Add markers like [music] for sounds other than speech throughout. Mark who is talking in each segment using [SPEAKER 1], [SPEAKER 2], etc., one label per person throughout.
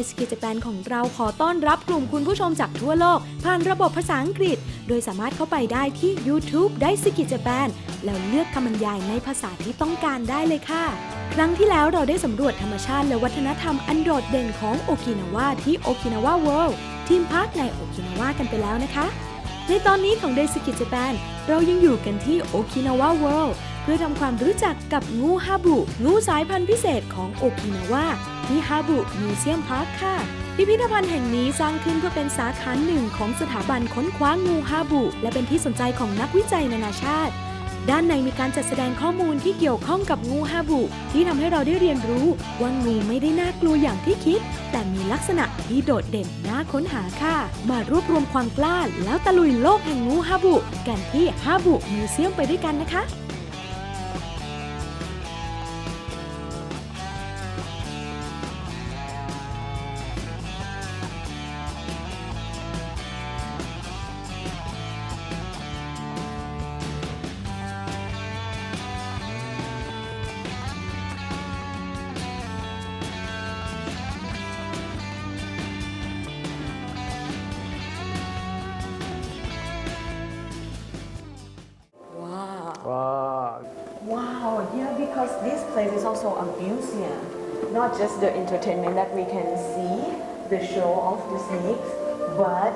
[SPEAKER 1] i s k i ิจแปนของเราขอต้อนรับกลุ่มคุณผู้ชมจากทั่วโลก ผ่านระบบภาษาอังกฤษ โดยสามารถเข้าไปได้ที่ YouTube ได้สกิจแปนแล้วเลือกคำบรรยายในภาษาที่ต้องการได้เลยค่ะ ครั้งที่แล้วเราได้สำรวจธรรมชาติและวัฒนธรรมอันโดดเด่นของโอกินาวาที่โอกินาวาเวิลด์ทีมพักในโอกินาวากันไปแล้วนะคะ ในตอนนี้ของเดสกิจแปนเรายังอยู่กันที่โอกินาวาเวิลด์พื่อทำความรู้จักกับงูฮาบุงูสายพันธุ์พิเศษของโอกินาวาที่ฮาบุมิวเซียมพาร์คค่ะพิพิธภัณฑ์แห่งนี้สร้างขึ้นเพื่อเป็นสาขาหนึ่ง ของสถาบันค้นคว้างูฮาบุ และเป็นที่สนใจของนักวิจัยนานาชาติ ด้านในมีการจัดแสดงข้อมูลที่เกี่ยวข้องกับงูฮาบุ ที่ทำให้เราได้เรียนรู้ว่างูไม่ได้น่ากลัวอย่างที่คิด แต่มีลักษณะที่โดดเด่นน่าค้นหาค่ะมารวบรวมความกล้าแล้วตะลุยโลกแห่งงูฮาบุกันที่ฮาบุมิวเซียมไปด้วยกันนะคะ
[SPEAKER 2] place is also a museum, not just the entertainment that we can see, the show of the snakes, but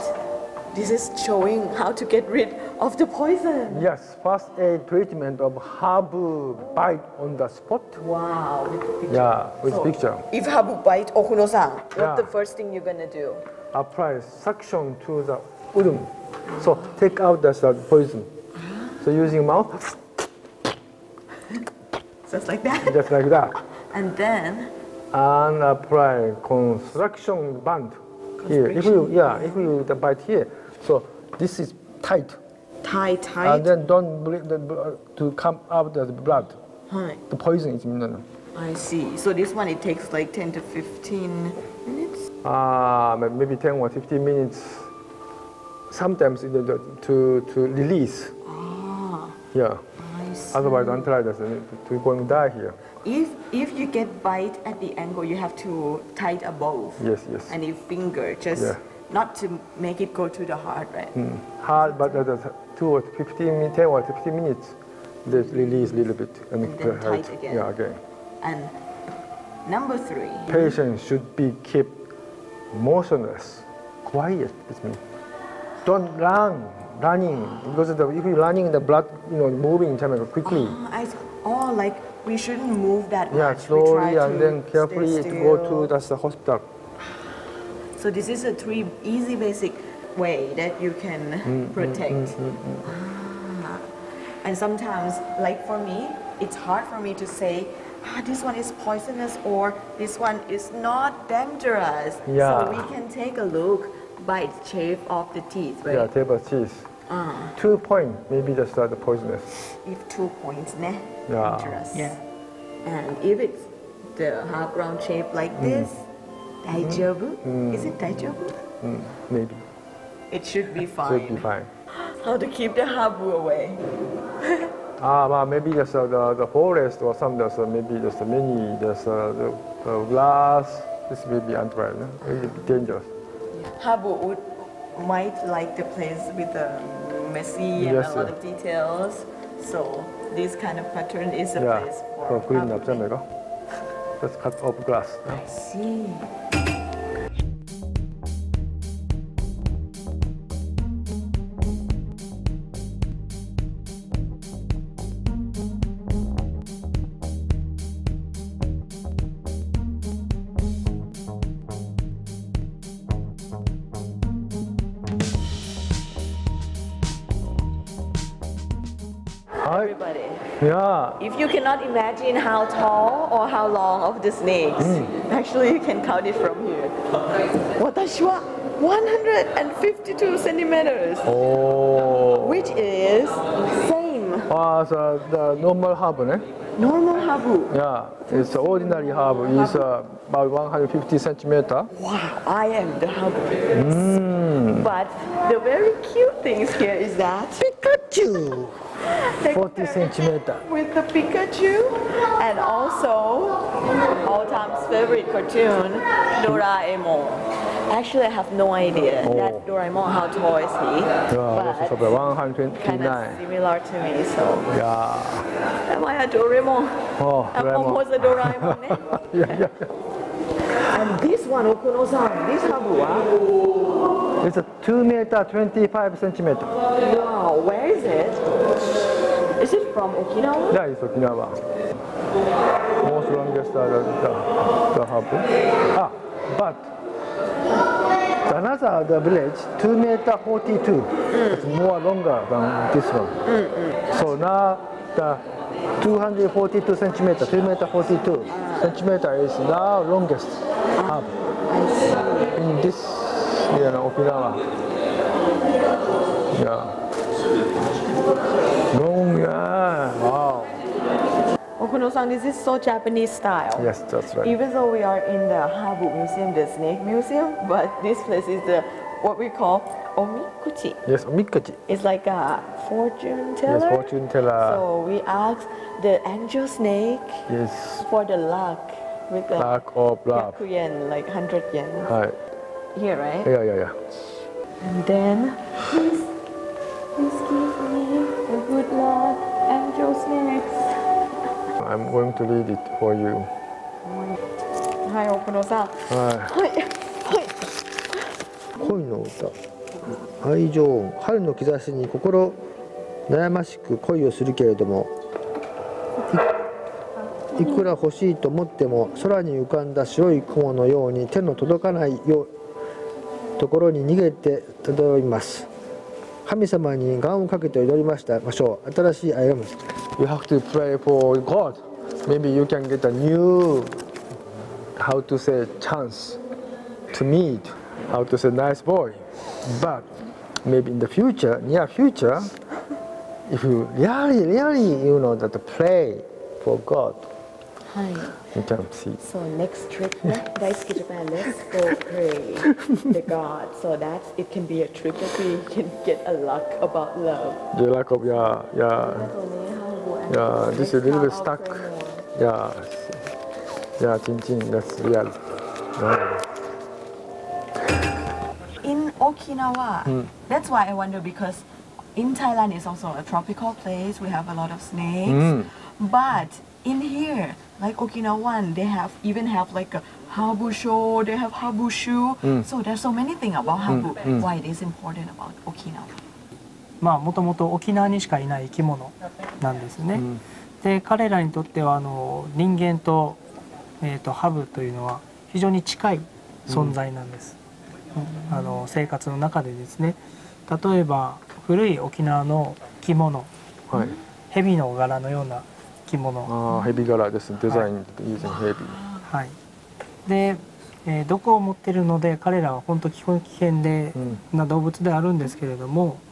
[SPEAKER 2] this is showing how to get rid of the poison.
[SPEAKER 3] Yes, first aid treatment of habu bite on the spot.
[SPEAKER 2] Wow, with picture.
[SPEAKER 3] Yeah, with
[SPEAKER 2] so
[SPEAKER 3] picture.
[SPEAKER 2] If habu bite okuno-san, what's
[SPEAKER 3] yeah.
[SPEAKER 2] the first thing you're gonna do?
[SPEAKER 3] Apply suction to the udum. So take out the poison. So using mouth.
[SPEAKER 2] Just like that?
[SPEAKER 3] Just like that. [laughs]
[SPEAKER 2] And then?
[SPEAKER 3] And apply construction band here. If you, yeah, if you bite here, so this is tight. Tight,
[SPEAKER 2] tight.
[SPEAKER 3] And then don't bleed the, blood uh, to come out the blood.
[SPEAKER 2] Hi.
[SPEAKER 3] The poison is no.
[SPEAKER 2] I see. So this one, it takes like 10 to 15 minutes?
[SPEAKER 3] Uh, maybe 10 or 15 minutes. Sometimes to, to release.
[SPEAKER 2] Ah.
[SPEAKER 3] Yeah
[SPEAKER 2] use.
[SPEAKER 3] Otherwise, this. we're going to die here.
[SPEAKER 2] If if you get bite at the ankle, you have to tight above.
[SPEAKER 3] Yes, yes.
[SPEAKER 2] And your finger, just
[SPEAKER 3] yeah.
[SPEAKER 2] not to make it go to the heart, right?
[SPEAKER 3] Mm. Hard, but at uh, two or 15 minutes, 10 or 15 minutes, they release a little bit and,
[SPEAKER 2] and then tight again.
[SPEAKER 3] Yeah, again.
[SPEAKER 2] And number three.
[SPEAKER 3] Patients should be kept motionless, quiet. don't run running because the, if you're running, the blood you know moving of quickly.
[SPEAKER 2] Uh, oh, like we shouldn't move that
[SPEAKER 3] yeah,
[SPEAKER 2] much. Yeah,
[SPEAKER 3] slowly and then carefully to go to that's the hospital.
[SPEAKER 2] So this is a three easy basic way that you can
[SPEAKER 3] mm, mm [laughs]
[SPEAKER 2] protect. Mm, mm, mm. Ah. And sometimes, like for me, it's hard for me to say, ah, this one is poisonous or this one is not dangerous.
[SPEAKER 3] Yeah.
[SPEAKER 2] So we can take a look by the shape of the teeth, right?
[SPEAKER 3] Yeah, table of
[SPEAKER 2] teeth. Uh-huh.
[SPEAKER 3] Two points, maybe that's not the poisonous.
[SPEAKER 2] If two points, ne?
[SPEAKER 3] Yeah.
[SPEAKER 2] Dangerous. Yeah. And if it's the half round shape like
[SPEAKER 3] mm.
[SPEAKER 2] this, daijobu? Mm-hmm. Mm. Is it daijobu?
[SPEAKER 3] Mm. Maybe.
[SPEAKER 2] It should be fine.
[SPEAKER 3] should be fine. [gasps]
[SPEAKER 2] How to keep the habu away? [laughs]
[SPEAKER 3] Ah, uh, well, maybe just uh, the, the forest or some just uh, maybe just uh, many just uh, the, the glass. This may be untried. No? It may be dangerous.
[SPEAKER 2] Habu would might like the place with the messy and
[SPEAKER 3] yes,
[SPEAKER 2] a lot
[SPEAKER 3] yeah.
[SPEAKER 2] of details. So this kind of pattern is a
[SPEAKER 3] yeah,
[SPEAKER 2] place for,
[SPEAKER 3] for
[SPEAKER 2] cleaning
[SPEAKER 3] up the mirror. Just cut off glass. Yeah?
[SPEAKER 2] I see. imagine how tall or how long of the snakes. Mm. Actually, you can count it from here. What is wa 152 centimeters.
[SPEAKER 3] Oh.
[SPEAKER 2] Which is
[SPEAKER 3] uh, a the normal hub, eh?
[SPEAKER 2] Normal hub?
[SPEAKER 3] Yeah, it's ordinary hub. It's uh, about 150 centimeter.
[SPEAKER 2] Wow, I am the hub. Mm. But the very cute things here is that
[SPEAKER 3] Pikachu. 40 centimeter.
[SPEAKER 2] With the Pikachu and also all-time's favorite cartoon, Doraemon. Actually, I have no idea
[SPEAKER 3] oh.
[SPEAKER 2] that Doraemon, how tall is he?
[SPEAKER 3] Yeah,
[SPEAKER 2] but kind of similar to me, so.
[SPEAKER 3] Yeah.
[SPEAKER 2] Am I a Doraemon?
[SPEAKER 3] Oh,
[SPEAKER 2] I'm almost a Doraemon. Eh? [laughs]
[SPEAKER 3] yeah, yeah,
[SPEAKER 2] And this one, Okuno-san, this Habua.
[SPEAKER 3] It's a 2 meter 25 centimeter.
[SPEAKER 2] Wow, where is it? Is it from Okinawa?
[SPEAKER 3] Yeah, it's Okinawa. Most longest uh, the, the, the habu. Ah, but another, the village, 2 meter 42. Mm. It's more longer than this one. Mm -hmm. So now the 242 centimeter, 2 meter 42 centimeter is now longest hub in this you know, Okinawa. Yeah. Long, yeah.
[SPEAKER 2] this is so Japanese style.
[SPEAKER 3] Yes, that's right.
[SPEAKER 2] Even though we are in the Habu Museum, the Snake Museum, but this place is the what we call omikuji.
[SPEAKER 3] Yes, omikuji.
[SPEAKER 2] It's like a fortune teller.
[SPEAKER 3] Yes, fortune teller.
[SPEAKER 2] So we ask the angel snake
[SPEAKER 3] yes.
[SPEAKER 2] for the luck. With the
[SPEAKER 3] luck of
[SPEAKER 2] luck. yen, like 100 yen.
[SPEAKER 3] Hi.
[SPEAKER 2] Here, right?
[SPEAKER 3] Yeah, yeah, yeah.
[SPEAKER 2] And then, please, please give me the good luck, angel snakes.
[SPEAKER 3] I'm going to read it for you.
[SPEAKER 2] はい、大黒さん。
[SPEAKER 3] はい。
[SPEAKER 2] はい。はい。
[SPEAKER 3] 恋の歌。愛情春の兆しに心悩ましく恋をするけれども。いくら欲しいと思っても空に浮かんだ白い雲のように手の届かないよところに逃げて漂います神様に願をかけて祈りましたましょう新しい愛が結 you have to pray for God. Maybe you can get a new, how to say, chance to meet, how to say, nice boy. But maybe in the future, near future, if you really, really, you know, that pray for God,
[SPEAKER 2] so next trip ね、大好き [laughs] Japan, let's go pray to God so that it can be a trip that we can get a luck about love.
[SPEAKER 3] The luck of yeah, yeah. Yeah, this is a little bit stuck. Yeah. Yeah, chin chin, that's real. Yeah.
[SPEAKER 2] In Okinawa, hmm. that's why I wonder because in Thailand is also a tropical place. We have a lot of snakes.
[SPEAKER 3] Hmm.
[SPEAKER 2] But in here, like Okinawan, they have even have like a habusho, they have habushu. Mm. So there's so many things about hmm. habu. Mm. Why it is important about Okinawa.
[SPEAKER 4] もともと沖縄にしかいない生き物なんですね。うん、で彼らにとってはあの人間と,、えーと、ハブというのは非常に近い存在なんです、うん、あの生活の中でですね例えば古い沖縄の着物、
[SPEAKER 3] はい、
[SPEAKER 4] 蛇の柄のような着物
[SPEAKER 3] あ蛇柄ですデザイン、はい、ユーズ蛇
[SPEAKER 4] はいで、えー、毒を持ってるので彼らは本当危険で、な動物であるんですけれども、う
[SPEAKER 3] ん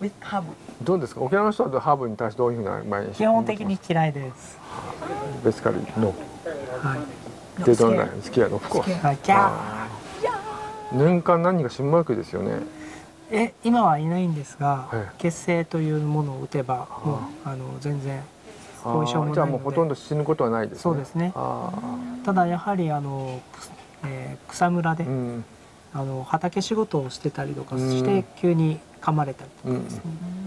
[SPEAKER 2] with
[SPEAKER 3] どうですか沖縄の人はハーブに対してどういうふうな毎日
[SPEAKER 4] 基本的に嫌いです。
[SPEAKER 3] ベスカリー、ノ、
[SPEAKER 4] はい。
[SPEAKER 3] で、どんな好
[SPEAKER 4] きやの服は。
[SPEAKER 3] 年間何が新マークですよね。
[SPEAKER 4] え、今はいないんですが、
[SPEAKER 3] はい、
[SPEAKER 4] 血清というものを打てば、もうあの全然後遺症もないので。
[SPEAKER 3] じゃもうほとんど死ぬことはないですね。
[SPEAKER 4] そうですね。ただやはりあの、えー、草むらで。
[SPEAKER 3] うん
[SPEAKER 4] あの畑仕事をしてたりとかして急に噛まれたりとかですね、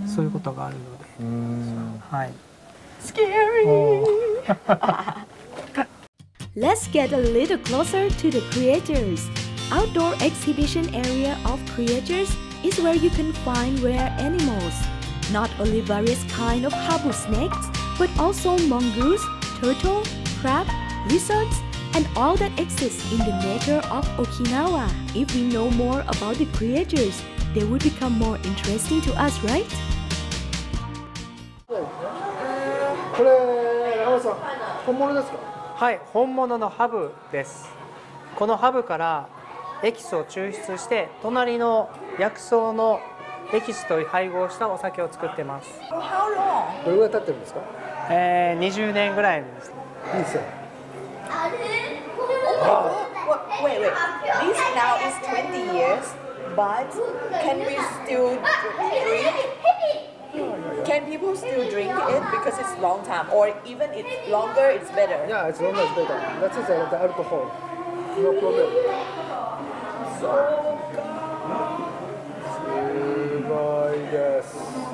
[SPEAKER 4] そういうことがあるので、はい。
[SPEAKER 2] Scary!
[SPEAKER 1] Let's get a little closer to the creators. Outdoor exhibition area of creators is where you can find rare animals, not only various kind of habu snakes, but also mongoose, turtle, crab, lizards, and all that exists in the nature of Okinawa. If we know more about the creators, they would become more interesting to us, right?
[SPEAKER 3] これ山本さん本物ですか
[SPEAKER 4] はい本物のハブですこのハブからエキスを抽出して隣の薬草のエキスと配合したお酒を作ってます
[SPEAKER 3] どれぐらい経ってるんですか
[SPEAKER 4] えー、20年ぐらいですね
[SPEAKER 3] いいですよ
[SPEAKER 2] wait, wait. This now is 20 years, but can we still drink? Can people still drink it because it's long time, or even it's longer, it's better?
[SPEAKER 3] Yeah, it's longer, it's better. That's it, uh, the alcohol. No problem. So,
[SPEAKER 1] hmm?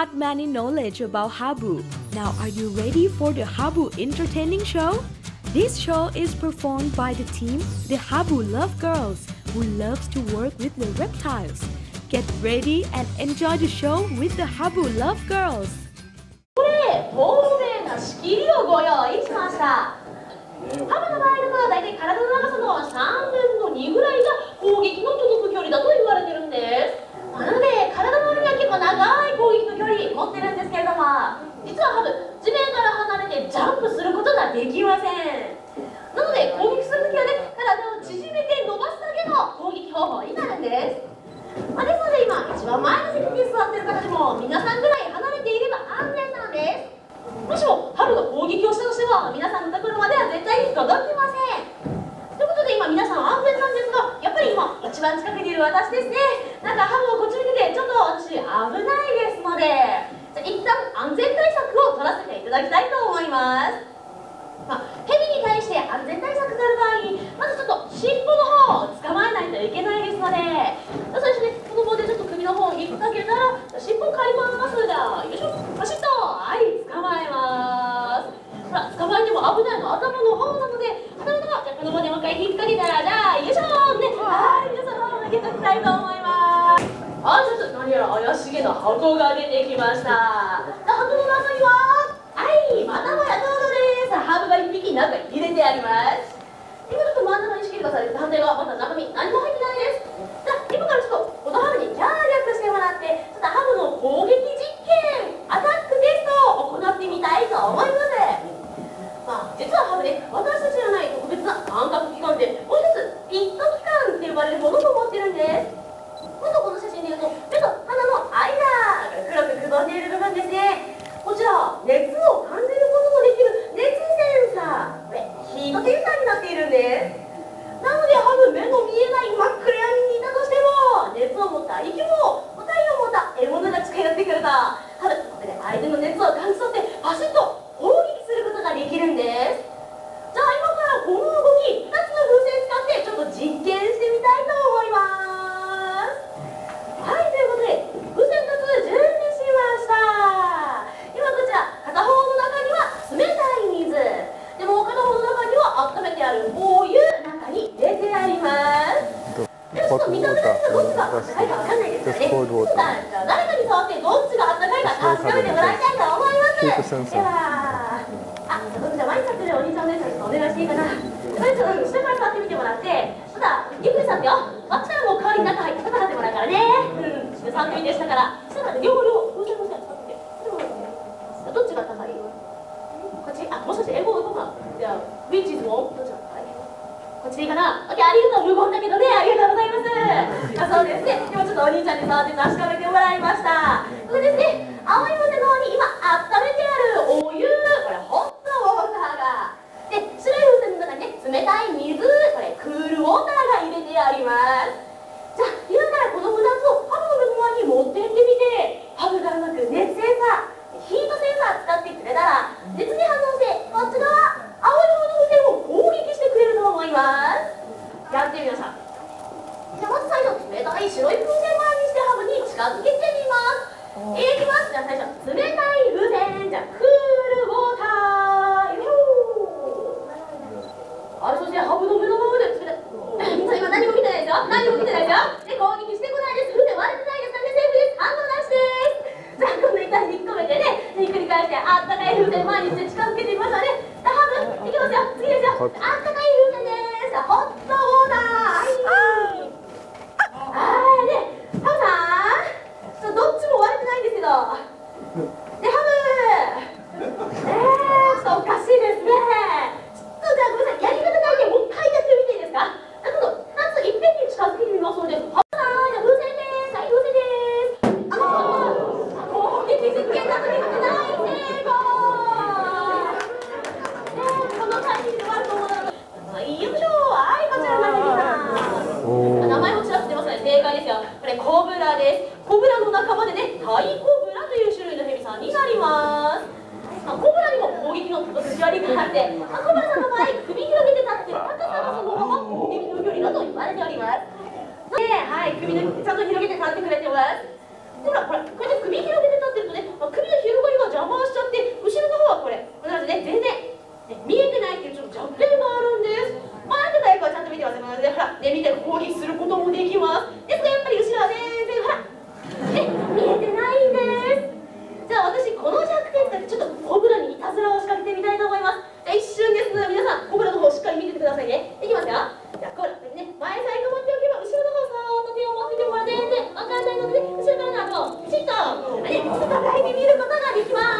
[SPEAKER 1] Not many knowledge about Habu. Now are you ready for the Habu entertaining show? This show is performed by the team The Habu Love Girls who loves to work with the reptiles. Get ready and enjoy the show with the Habu Love Girls.
[SPEAKER 5] 透明な仕切りをご用意しましたハブの場合だと大体体の長さの3分の2ぐらいが攻撃の届く距離だと言われてるんですなので体の折には結構長い攻撃の距離持ってるんですけれども実はハブ地面から離れてジャンプすることができませんなので攻撃するときはね体を縮めて伸ばすだけの攻撃方法になるんです、まあ、ですので今一番前の席に座ってる方でも皆さんぐらい離れていれば安全なんですもしもハブが攻撃をしたとしても皆さんのところまでは絶対に届きません今皆さん安全なんですがやっぱり今一番近くにいる私ですねなんかハブをこっち向ててちょっと私危ないですのでじゃ一旦安全対策を取らせていただきたいと思います、まあ、ヘビに対して安全対策がある場合まずちょっと尻尾の方を捕まえないといけないですのでそして ter って組でしたからそしたら両両ごちゃごちゃになってどっちが高いこっちあもしかして英語のかじゃあ w h チ c もどっちが高いこっちでいいかなオッケーありがとう無言だけどねありがとうございますあそうですね今ちょっとお兄ちゃんに触って確かめてもらいましたそれですね青い胸のコブラの仲間でねハイコブラという種類のヘビさんになります、まあ、コブラにも攻撃の時割があって、あ、コブラさんの場合首広げて立ってる高さがそのまま攻撃の距離だと言われておりますで、はい、首のちゃんと広げて立ってくれてますほらほらこれで首広げて立ってるとね、まあ、首の広がりが邪魔しちゃって後ろの方はこれこんな感じで全然、ね、見えてないっていうちょっと弱点があるんです前あ、なんでなはちゃんと見てますので、ほら、ね、見て攻撃することもできます。ですが、やっぱり後ろはね、だけちょっとコブラにいたずらを仕掛けてみたいと思います。一瞬ですが、皆さん、コブラの方しっかり見ててくださいね。いきますよ。じゃあ、コブラ、ね、前さえかまっておけば、後ろの方、さーっと手を回してもらって、ね、わかんないので、ね、後ろからの後、ピシッと、ね、お互いに見ることができま
[SPEAKER 2] す。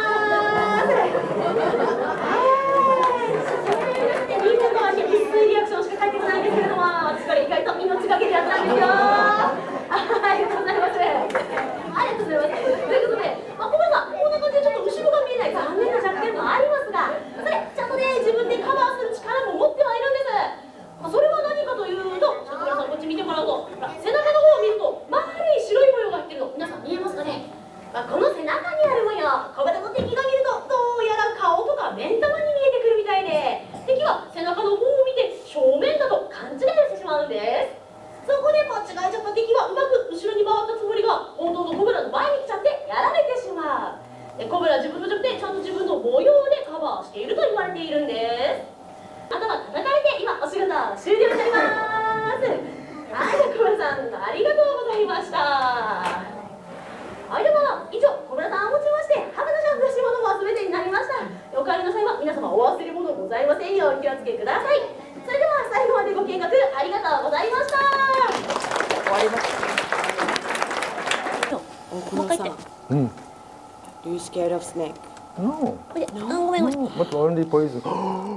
[SPEAKER 2] scared of snake?
[SPEAKER 3] No.
[SPEAKER 5] No. ごめんごめん。
[SPEAKER 3] No, but only poison.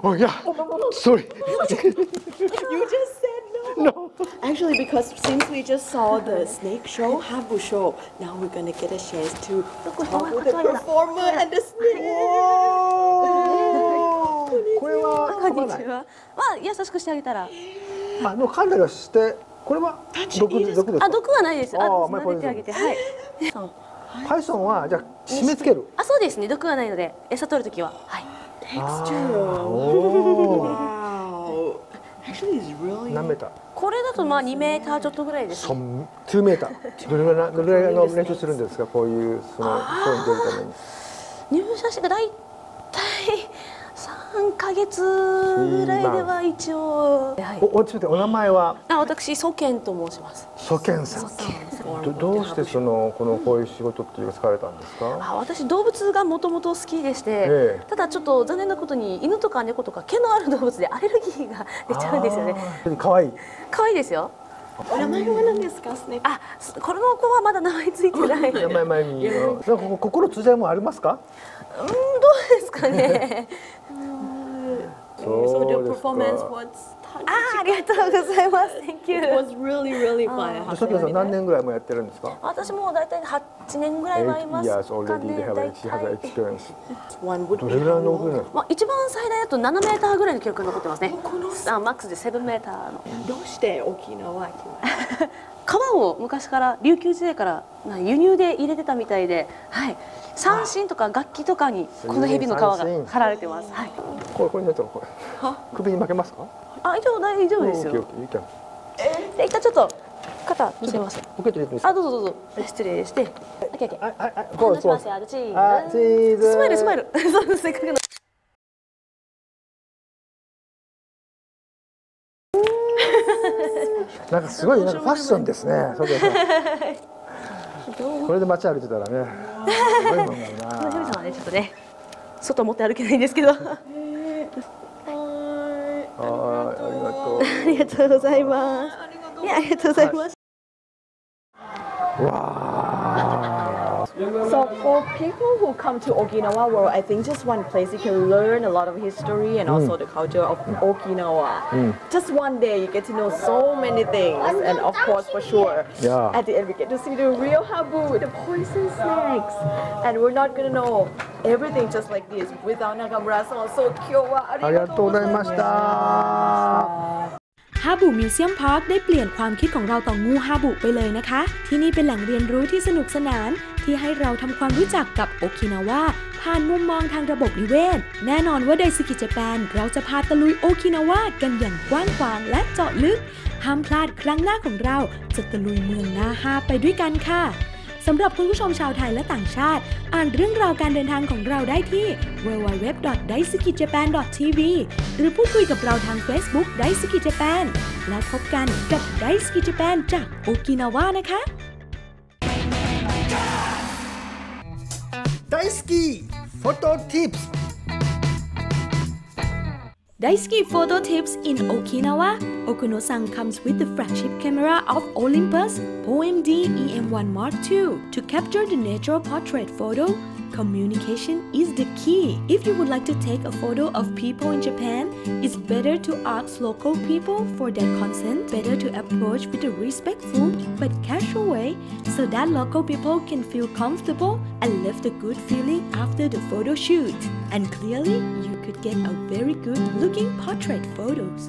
[SPEAKER 3] Oh yeah. Sorry.
[SPEAKER 2] you just said no. No. Actually, because since we just saw the snake show, Habu show, now we're gonna get a chance to talk with the performer and the snake.
[SPEAKER 3] これはこんにち
[SPEAKER 6] は。まあ優しくしてあげたら。
[SPEAKER 3] まあの彼らがしてこれは毒毒ですか。
[SPEAKER 6] あ毒はないです。あ、
[SPEAKER 3] まあ、
[SPEAKER 6] 撫でてあげてはい。
[SPEAKER 3] パイソンはじゃ締め付ける。
[SPEAKER 6] あ、そうですね。毒はないので餌取るときは。はい。
[SPEAKER 3] 何メー
[SPEAKER 6] これだとまあ二メーターちょっとぐらいです。
[SPEAKER 3] そう、2メーター。どれぐらい [laughs] どれぐらいの練習するんですか？こういうそのこういうために。
[SPEAKER 6] 入社してだいたい。三
[SPEAKER 5] か月ぐらいでは一応、はい、
[SPEAKER 3] おおちょっとお名前は
[SPEAKER 5] あ私祖健と申します
[SPEAKER 3] 祖健さんどどうしてそのこのこういう仕事っていうか疲れたんですか、うん、
[SPEAKER 5] あ私動物がもともと好きでして、
[SPEAKER 3] ええ、
[SPEAKER 5] ただちょっと残念なことに犬とか猫とか毛のある動物でアレルギーが出ちゃうんですよね
[SPEAKER 3] 可愛い
[SPEAKER 5] 可愛いですよ
[SPEAKER 2] お名前は何ですか、スネ
[SPEAKER 5] あ、この子はまだ名前ついてない。
[SPEAKER 3] 名前前に。心通じ合いもありますか。
[SPEAKER 2] うん、
[SPEAKER 3] どうですか
[SPEAKER 2] ね。[laughs]
[SPEAKER 5] ありがとうございます。Thank you.
[SPEAKER 2] It was really, really fun.
[SPEAKER 3] 佐藤さ何年ぐらいもやってるんですか？
[SPEAKER 5] 私も大体8年ぐらいはいますかね。大体。
[SPEAKER 3] どれぐらいの奥
[SPEAKER 5] まあ一番最大だと7メーターぐらいの記録が残ってますね。あマックスで7メーターの。
[SPEAKER 2] どうして沖縄来
[SPEAKER 5] まし皮を昔から琉球時代から輸入で入れてたみたいで、はい、三振とか楽器とかにこの蛇の皮が貼られてます。はい。
[SPEAKER 3] これこれなんこれ。首に負けますか？
[SPEAKER 5] あ、以上大丈夫ですよ。
[SPEAKER 3] えー、
[SPEAKER 5] 一旦ちょっと肩見せます。
[SPEAKER 3] ポケット入れ
[SPEAKER 5] あ、どうぞどうぞ。失礼して。
[SPEAKER 3] はいはいはい。ケー。
[SPEAKER 5] あ、あ、あ、こうそ
[SPEAKER 3] う。チーズ。
[SPEAKER 5] スマイルスマイル。[laughs] そうせっかくの。
[SPEAKER 3] なんかすごいなんかファッションですね。そう [laughs] これで街歩いてたらね。すごいもんだな。
[SPEAKER 5] はちょっとね外持って歩けないんですけど。
[SPEAKER 3] はい。ありがとう。
[SPEAKER 5] ありがとうございます。ありがとうございます。
[SPEAKER 3] わあ。
[SPEAKER 2] So for people who come to Okinawa World, I think just one place you can learn a lot of history and mm. also the culture of mm. Okinawa. Mm. Just one day you get to know so many things and of course for sure
[SPEAKER 3] yeah.
[SPEAKER 2] at the end we get to see the real habu, the poison snakes. And we're not gonna know everything just like this without Nakamura-san. So
[SPEAKER 3] kyowa arigatou gozaimashita.
[SPEAKER 1] ฮาบุมิวเซียมพาร์คได้เปลี่ยนความคิดของเราต่องูฮาบุไปเลยนะคะ ที่นี่เป็นแหล่งเรียนรู้ที่สนุกสนานที่ให้เราทำความรู้จักกับโอกินาวาผ่านมุมมองทางระบบนิเวศ แน่นอนว่าไดสกิจแปนเราจะพาตะลุยโอกินาวากันอย่างกว้างขวางและเจาะลึก ห้ามพลาดครั้งหน้าของเราจะตะลุยเมืองนาฮาไปด้วยกันค่ะสำหรับคุณผู้ชมชาวไทยและต่างชาติ อ่านเรื่องราวการเดินทางของเราได้ที่ www.daisukijapan.tv หรือพูดคุยกับเราทาง Facebook d a i s u k i Japan แล้วพบกันกับ d a i s u k i Japan จากโอกินาวานะคะ
[SPEAKER 3] Daisuki Photo Tips.
[SPEAKER 1] Daisuki Photo Tips in Okinawa, Okuno-san comes with the flagship camera of Olympus OMD EM1 Mark II to capture the natural portrait photo Communication is the key. If you would like to take a photo of people in Japan, it's better to ask local people for their consent, better to approach with a respectful but casual way so that local people can feel comfortable and left a good feeling after the photo shoot. And clearly, you could get a very good looking portrait photos.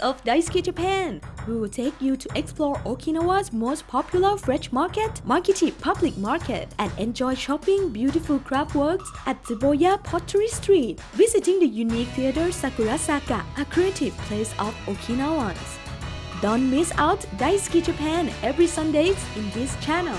[SPEAKER 1] of Daisuki Japan. We will take you to explore Okinawa's most popular fresh market, Makishi Public Market, and enjoy shopping beautiful craftworks at Tsuboya Pottery Street, visiting the unique theater Sakurazaka, a creative place of Okinawans. Don't miss out Daisuki Japan every Sundays in this channel.